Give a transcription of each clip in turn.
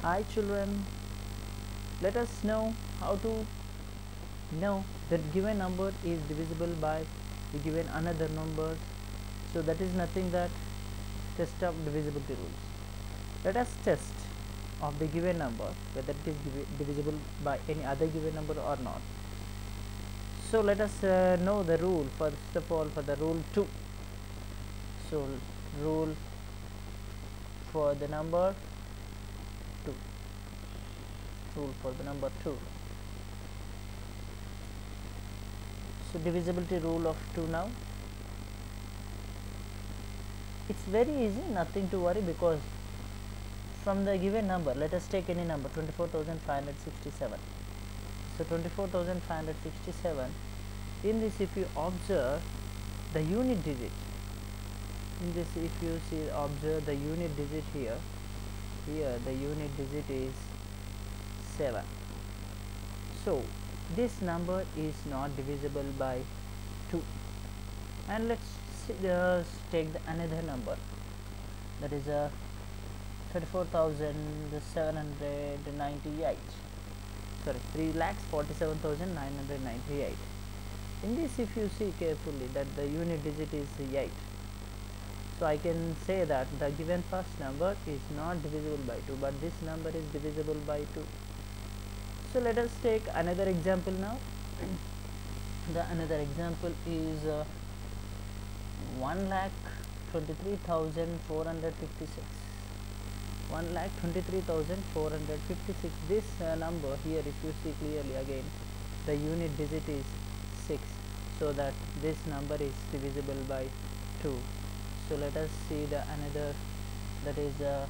Hi children, let us know how to know that given number is divisible by the given another number. So that is nothing that test of divisibility rules. Let us test of the given number whether it is divisible by any other given number or not. So let us uh, know the rule first of all for the rule 2. So rule for the number 2 rule for the number 2 so divisibility rule of 2 now. It's very easy nothing to worry because from the given number let us take any number 24567 so 24567 in this if you observe the unit digit in this if you see observe the unit digit here here the unit digit is 7 so this number is not divisible by 2 and let's uh, take the another number. That is a uh, 34798 sorry 3 lakhs 47998 in this if you see carefully that the unit digit is 8 so I can say that the given first number is not divisible by 2 but this number is divisible by 2 so let us take another example now. The another example is uh, 1 lakh 23,456 1 lakh 23,456 this uh, number here if you see clearly again the unit digit is 6 so that this number is divisible by 2 so let us see the another that is uh,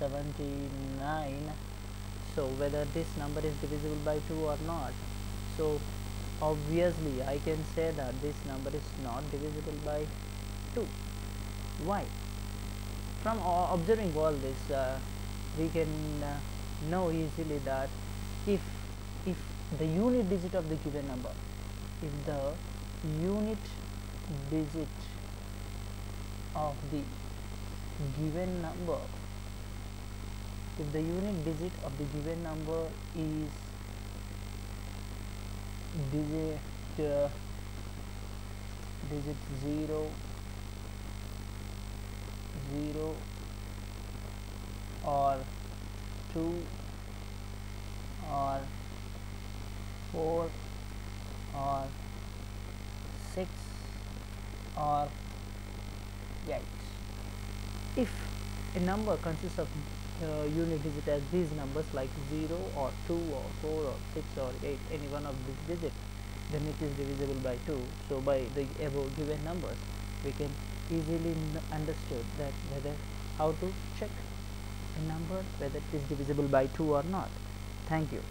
34,579 so whether this number is divisible by 2 or not. So obviously I can say that this number is not divisible by 2 why? From observing all this uh, we can uh, know easily that if if the unit digit of the given number if the unit digit of the given number if the unit digit of the given number is digit uh, digit 0 0 or 2 or 4 or 6 or 8 if a number consists of uh, unit digit as these numbers like 0 or 2 or 4 or 6 or 8 any one of these digits then it is divisible by 2 so by the above given numbers we can easily understood that whether how to check a number whether it is divisible by 2 or not. Thank you